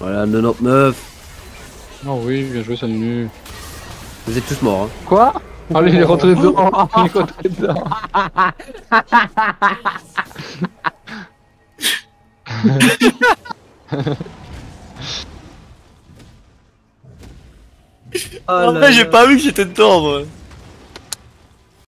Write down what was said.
Voilà, 99. Oh oui, bien joué, Sanu. Vous êtes tous morts. Hein. Quoi? Ah, Allez, il est rentré dedans. Ah, il est rentré dedans. Oh En là vrai, j'ai pas vu que j'étais dedans, moi.